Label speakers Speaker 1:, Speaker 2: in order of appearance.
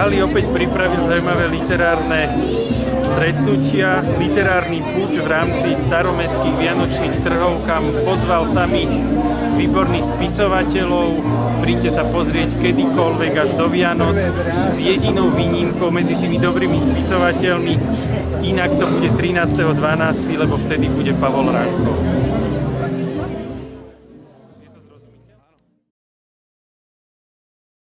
Speaker 1: Kali opäť pripravil zaujímavé literárne stretnutia, literárny púč v rámci staromestských vianočných trhov, kam pozval samých výborných spisovateľov. Príďte sa pozrieť kedykoľvek až do Vianoc s jedinou výnimkou medzi tými dobrými spisovateľmi. Inak to bude 13.12., lebo vtedy bude Pavol Rankov.